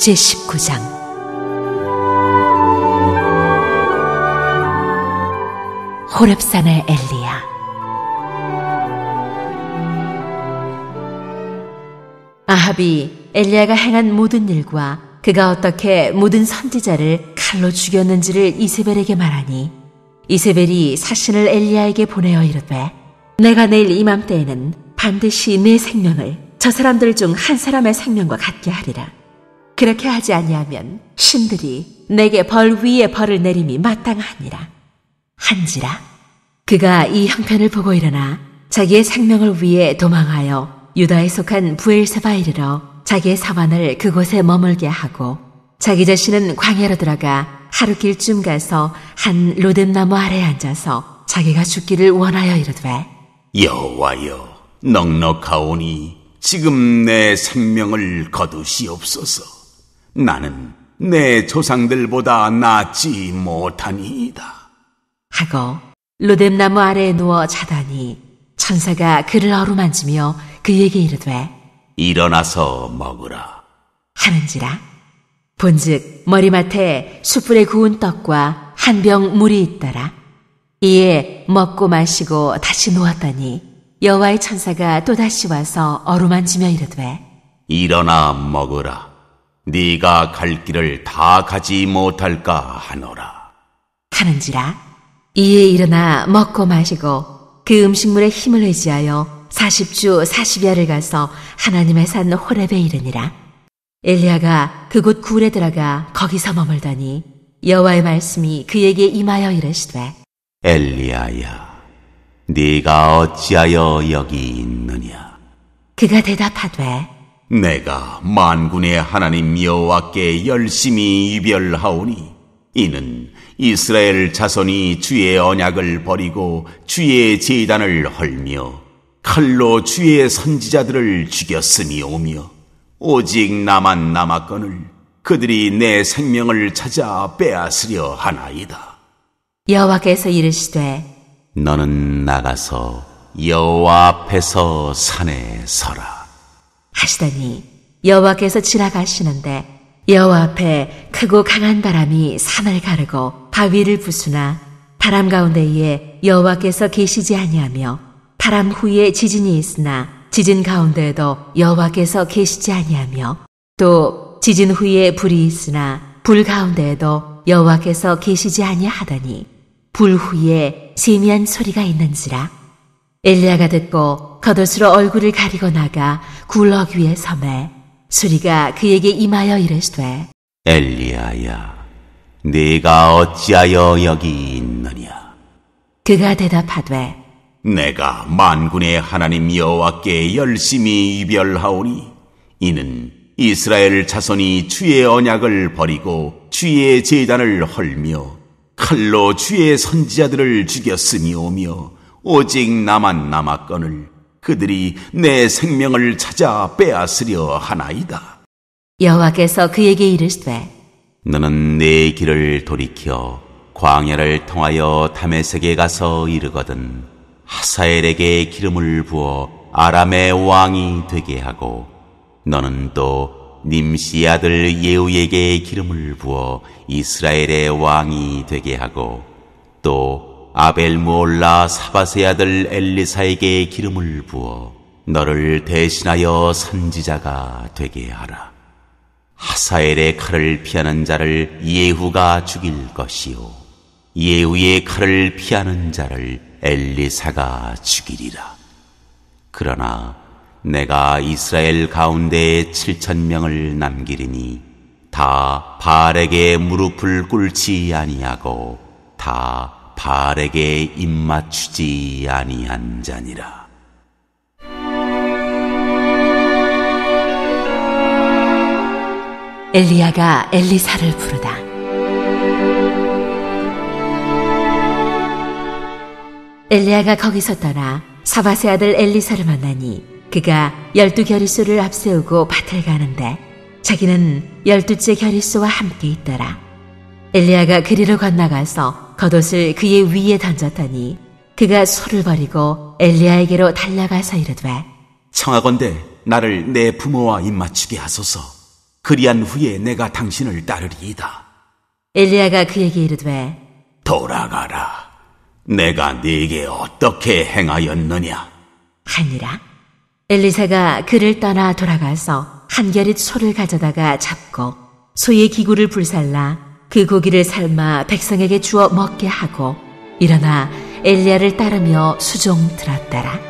제19장 호렙산의 엘리야 아합이 엘리야가 행한 모든 일과 그가 어떻게 모든 선지자를 칼로 죽였는지를 이세벨에게 말하니 이세벨이 사신을 엘리야에게 보내어 이르되 내가 내일 이맘때에는 반드시 내 생명을 저 사람들 중 한 사람의 생명과 같게 하리라. 그렇게 하지 아니하면 신들이 내게 벌 위에 벌을 내림이 마땅하니라. 한지라 그가 이 형편을 보고 일어나 자기의 생명을 위해 도망하여 유다에 속한 부엘세바에 이르러 자기의 사관을 그곳에 머물게 하고 자기 자신은 광야로 들어가 하루 길쯤 가서 한 로뎀나무 아래에 앉아서 자기가 죽기를 원하여 이르되 여호와여 넉넉하오니 지금 내 생명을 거두시옵소서 나는 내 조상들보다 낫지 못하니이다. 하고 로뎀나무 아래에 누워 자다니 천사가 그를 어루만지며 그에게 이르되 일어나서 먹으라. 하는지라? 본즉 머리맡에 숯불에 구운 떡과 한 병 물이 있더라. 이에 먹고 마시고 다시 누웠더니 여호와의 천사가 또다시 와서 어루만지며 이르되 일어나 먹으라 네가 갈 길을 다 가지 못할까 하노라. 하는지라? 이에 일어나 먹고 마시고 그 음식물에 힘을 의지하여 40주 40야를 가서 하나님의 산 호렙에 이르니라. 엘리야가 그곳 굴에 들어가 거기서 머물더니 여호와의 말씀이 그에게 임하여 이르시되 엘리야야 네가 어찌하여 여기 있느냐? 그가 대답하되 내가 만군의 하나님 여호와께 열심히 이별하오니 이는 이스라엘 자손이 주의 언약을 버리고 주의 제단을 헐며 칼로 주의 선지자들을 죽였음이 오며 오직 나만 남았거늘 그들이 내 생명을 찾아 빼앗으려 하나이다. 여호와께서 이르시되 너는 나가서 여호와 앞에서 산에 서라. 하시더니 여호와께서 지나가시는데 여호와 앞에 크고 강한 바람이 산을 가르고 바위를 부수나 바람 가운데에 여호와께서 계시지 아니하며 바람 후에 지진이 있으나 지진 가운데에도 여호와께서 계시지 아니하며 또 지진 후에 불이 있으나 불 가운데에도 여호와께서 계시지 아니하더니 불 후에 세미한 소리가 있는지라 엘리야가 듣고 겉옷으로 얼굴을 가리고 나가 굴럭 위에 섬에 소리가 그에게 임하여 이르시되 엘리야야, 네가 어찌하여 여기 있느냐? 그가 대답하되 내가 만군의 하나님 여호와께 열심히 이별하오니 이는 이스라엘 자손이 주의 언약을 버리고 주의 제단을 헐며 칼로 주의 선지자들을 죽였으니 오며 오직 나만 남았거늘 그들이 내 생명을 찾아 빼앗으려 하나이다. 여호와께서 그에게 이르시되 너는 내 길을 돌이켜 광야를 통하여 다메섹에 가서 이르거든 하사엘에게 기름을 부어 아람의 왕이 되게 하고 너는 또 님시 아들 예후에게 기름을 부어 이스라엘의 왕이 되게 하고 또 아벨무올라 사바세 아들 엘리사에게 기름을 부어 너를 대신하여 선지자가 되게 하라. 하사엘의 칼을 피하는 자를 예후가 죽일 것이요 예후의 칼을 피하는 자를 엘리사가 죽이리라. 그러나 내가 이스라엘 가운데에 칠천 명을 남기리니 다 바알에게 무릎을 꿇지 아니하고 다 바알에게 입맞추지 아니한 자니라. 엘리야가 엘리사를 부르다 엘리야가 거기서 떠나 사바세 아들 엘리사를 만나니 그가 열두 결의소를 앞세우고 밭을 가는데 자기는 열두째 결의소와 함께 있더라. 엘리야가 그리로 건너가서 겉옷을 그의 위에 던졌더니 그가 소를 버리고 엘리야에게로 달려가서 이르되 청하건대 나를 내 부모와 입맞추게 하소서. 그리한 후에 내가 당신을 따르리이다. 엘리야가 그에게 이르되 돌아가라. 내가 네게 어떻게 행하였느냐? 하니라. 엘리사가 그를 떠나 돌아가서 한 겨릿 소를 가져다가 잡고 소의 기구를 불살라 그 고기를 삶아 백성에게 주어 먹게 하고 일어나 엘리야를 따르며 수종 들었더라.